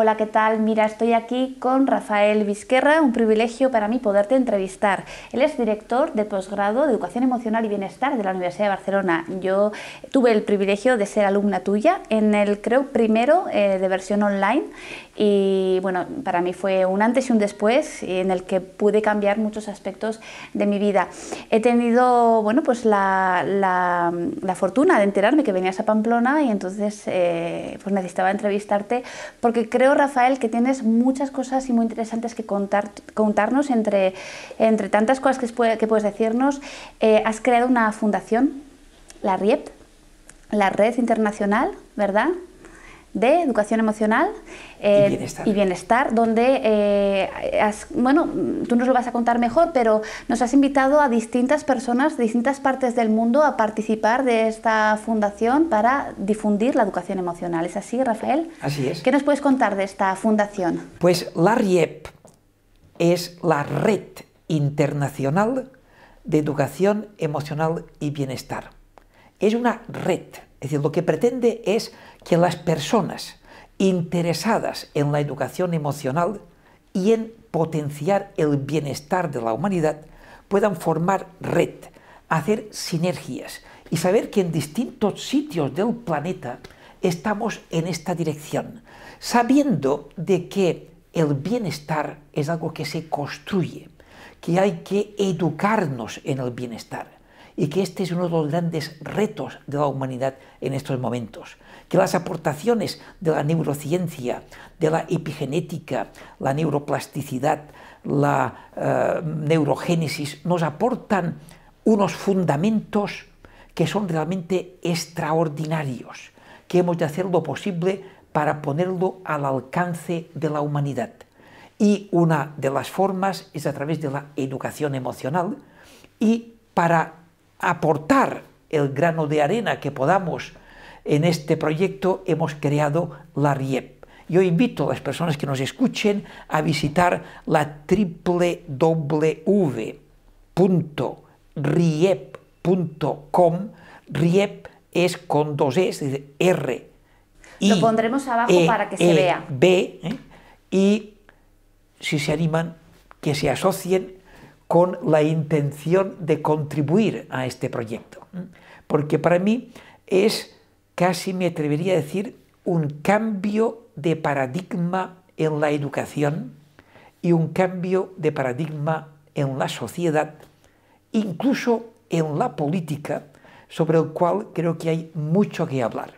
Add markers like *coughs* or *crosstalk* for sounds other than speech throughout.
Hola, ¿qué tal? Mira, estoy aquí con Rafael Vizquerra, un privilegio para mí poderte entrevistar. Él es director de posgrado de Educación Emocional y Bienestar de la Universidad de Barcelona. Yo tuve el privilegio de ser alumna tuya en el, creo, primero eh, de versión online y bueno, para mí fue un antes y un después en el que pude cambiar muchos aspectos de mi vida. He tenido, bueno, pues la, la, fortuna de enterarme que venías a Pamplona y entonces eh, pues necesitaba entrevistarte porque creo, Rafael, que tienes muchas cosas y muy interesantes que contar, contarnos entre, entre tantas cosas que, que puedes decirnos. Eh, has creado una fundación, la RIEP, la Red Internacional, ¿verdad? De educación emocional eh, y, bienestar. donde, eh, bueno, tú nos lo vas a contar mejor, pero nos has invitado a distintas personas de distintas partes del mundo a participar de esta fundación para difundir la educación emocional. ¿Es así, Rafael? Así es. ¿Qué nos puedes contar de esta fundación? Pues la RIEP es la Red Internacional de Educación Emocional y Bienestar. Es una red, es decir, lo que pretende es que las personas interesadas en la educación emocional y en potenciar el bienestar de la humanidad puedan formar red, hacer sinergias y saber que en distintos sitios del planeta estamos en esta dirección, sabiendo de que el bienestar es algo que se construye, que hay que educarnos en el bienestar y que este es uno de los grandes retos de la humanidad en estos momentos que las aportaciones de la neurociencia, de la epigenética, la neuroplasticidad, la eh, neurogénesis, nos aportan unos fundamentos que son realmente extraordinarios, que hemos de hacer lo posible para ponerlo al alcance de la humanidad. Y una de las formas es a través de la educación emocional y para aportar el grano de arena que podamos en este proyecto hemos creado la RIEP. Yo invito a las personas que nos escuchen a visitar la www.riep.com. RIEP es con dos E, es decir, R. Lo pondremos abajo e, para que se e, vea. B, ¿eh? y si se animan, que se asocien con la intención de contribuir a este proyecto. Porque para mí es casi me atrevería a decir, un cambio de paradigma en la educación y un cambio de paradigma en la sociedad, incluso en la política, sobre el cual creo que hay mucho que hablar.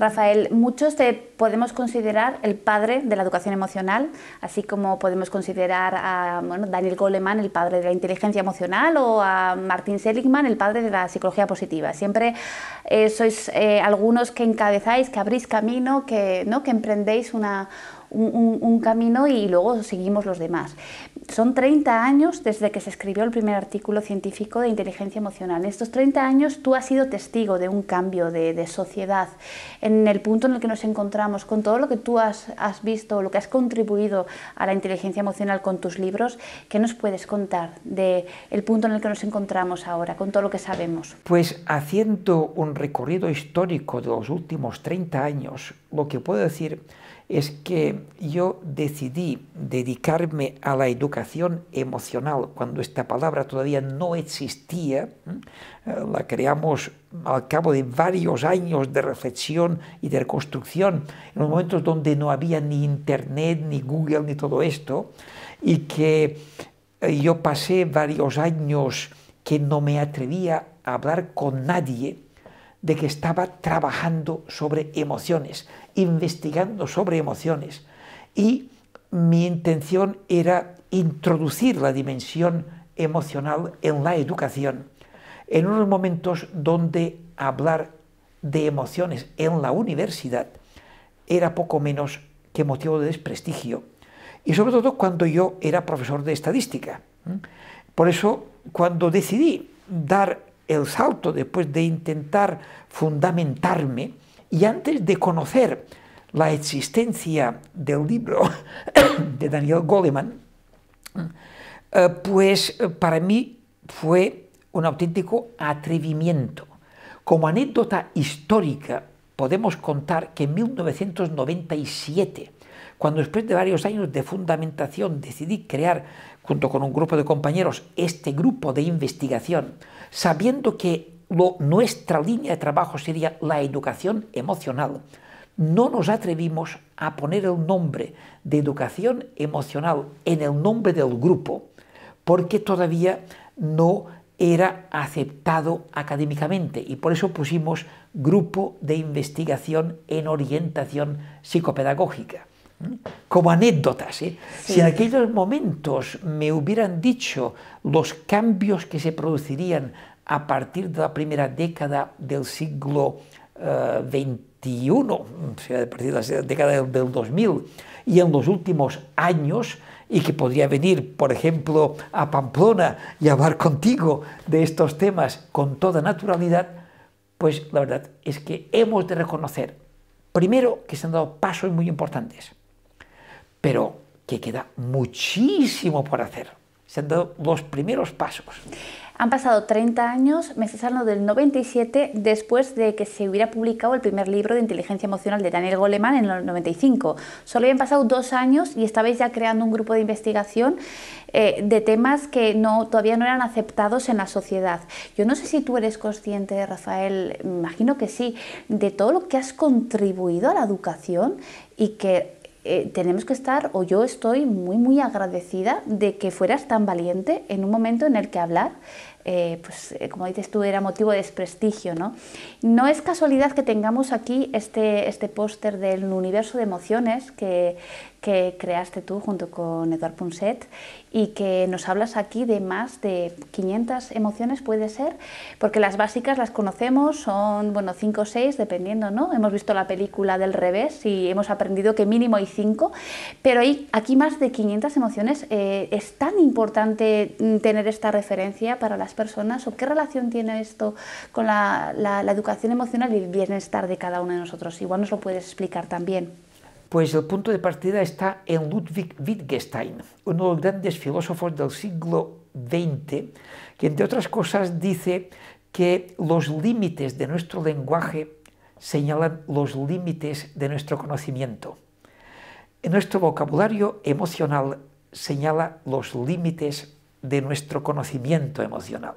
Rafael, muchos te podemos considerar el padre de la educación emocional, así como podemos considerar a Daniel Goleman el padre de la inteligencia emocional o a Martin Seligman el padre de la psicología positiva. Siempre eh, sois eh, algunos que encabezáis, que abrís camino, que, ¿no? que emprendéis un, camino y luego seguimos los demás. Son 30 años desde que se escribió el primer artículo científico de inteligencia emocional. En estos 30 años tú has sido testigo de un cambio de, sociedad. En el punto en el que nos encontramos, con todo lo que tú has, visto, lo que has contribuido a la inteligencia emocional con tus libros, ¿qué nos puedes contar del el punto en el que nos encontramos ahora, con todo lo que sabemos? Pues haciendo un recorrido histórico de los últimos 30 años, lo que puedo decir es que yo decidí dedicarme a la educación emocional. Cuando esta palabra todavía no existía, eh, la creamos al cabo de varios años de reflexión y de reconstrucción, en los momentos donde no había ni internet, ni Google, ni todo esto, y que eh, yo pasé varios años que no me atrevía a hablar con nadie de que estaba trabajando sobre emociones investigando sobre emociones. Y mi intención era introducir la dimensión emocional en la educación, en unos momentos donde hablar de emociones en la universidad era poco menos que motivo de desprestigio, y sobre todo cuando yo era profesor de estadística. Por eso, cuando decidí dar el salto después de intentar fundamentarme, y antes de conocer la existencia del libro *coughs* de Daniel Goleman, eh, pues eh, para mí fue un auténtico atrevimiento. Como anécdota histórica, podemos contar que en 1997, Cuando después de varios años de fundamentación decidí crear, junto con un grupo de compañeros, este grupo de investigación, sabiendo que nuestra línea de trabajo sería la educación emocional, no nos atrevimos a poner el nombre de educación emocional en el nombre del grupo, porque todavía no era aceptado académicamente y por eso pusimos Grupo de Investigación en Orientación Psicopedagógica. Como anécdotas, ¿eh? si en aquellos momentos me hubieran dicho los cambios que se producirían a partir de la primera década del siglo XXI, eh, o sea, a partir de la década del 2000, y en los últimos años, y que podría venir, por ejemplo, a Pamplona y hablar contigo de estos temas con toda naturalidad, pues la verdad es que hemos de reconocer, primero, que se han dado pasos muy importantes, pero que queda muchísimo por hacer. Se han dado los primeros pasos. Han pasado 30 años, me estás hablando del 97, después de que se hubiera publicado el primer libro de inteligencia emocional de Daniel Goleman en el 95. Solo habían pasado dos años y estabais ya creando un grupo de investigación eh, de temas que no, todavía no eran aceptados en la sociedad. Yo no sé si tú eres consciente, Rafael, imagino que sí, de todo lo que has contribuido a la educación y que eh, tenemos que estar, o yo estoy muy, muy agradecida de que fueras tan valiente en un momento en el que hablar eh, pues, eh, como dices tú, era motivo de desprestigio. ¿no? no es casualidad que tengamos aquí este, este póster del universo de emociones que, que creaste tú junto con Eduard Punset y que nos hablas aquí de más de 500 emociones, puede ser, porque las básicas las conocemos, son, bueno, 5 o 6, dependiendo, ¿no? Hemos visto la película del revés y hemos aprendido que mínimo hay 5, pero hay aquí más de 500 emociones. Eh, ¿Es tan importante tener esta referencia para las personas o qué relación tiene esto con la, educación emocional y el bienestar de cada uno de nosotros? Igual nos lo puedes explicar también. Pues el punto de partida está en Ludwig Wittgenstein, uno de los grandes filósofos del siglo XX, que entre otras cosas dice que los límites de nuestro lenguaje señalan los límites de nuestro conocimiento. En nuestro vocabulario emocional señala los límites de nuestro conocimiento emocional.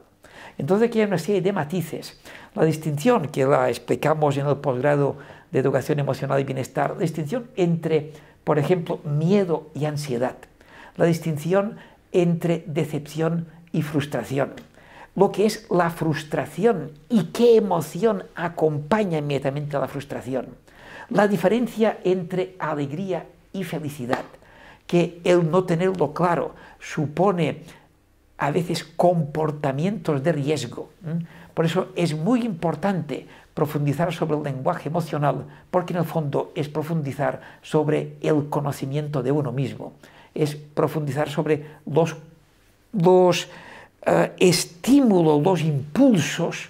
Entonces aquí hay una serie de matices. La distinción que la explicamos en el posgrado de educación emocional y bienestar, la distinción entre, por ejemplo, miedo y ansiedad, la distinción entre decepción y frustración, lo que es la frustración y qué emoción acompaña inmediatamente a la frustración, la diferencia entre alegría y felicidad, que el no tenerlo claro supone a veces comportamientos de riesgo. Por eso es muy importante profundizar sobre el lenguaje emocional, porque en el fondo es profundizar sobre el conocimiento de uno mismo, es profundizar sobre los, uh, estímulos, los impulsos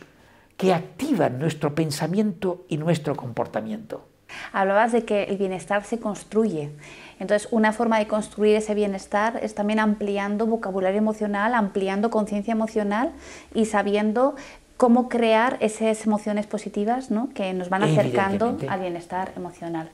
que activan nuestro pensamiento y nuestro comportamiento. Hablabas de que el bienestar se construye. Entonces, una forma de construir ese bienestar es también ampliando vocabulario emocional, ampliando conciencia emocional y sabiendo cómo crear esas emociones positivas ¿no? que nos van acercando al bienestar emocional.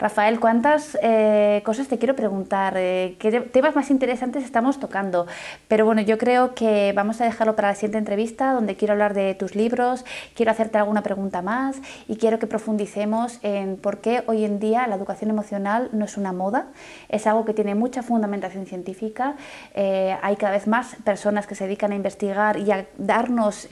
Rafael, ¿cuántas eh, cosas te quiero preguntar? Eh, ¿Qué temas más interesantes estamos tocando? Pero bueno, yo creo que vamos a dejarlo para la siguiente entrevista, donde quiero hablar de tus libros, quiero hacerte alguna pregunta más y quiero que profundicemos en por qué hoy en día la educación emocional no es una moda, es algo que tiene mucha fundamentación científica, eh, hay cada vez más personas que se dedican a investigar y a darnos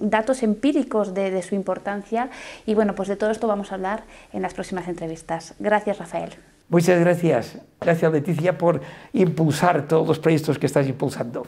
datos empíricos de, de su importancia y bueno, pues de todo esto vamos a hablar en las próximas entrevistas. Gracias, Rafael. Muchas gracias. Gracias, Leticia, por impulsar todos los proyectos que estás impulsando.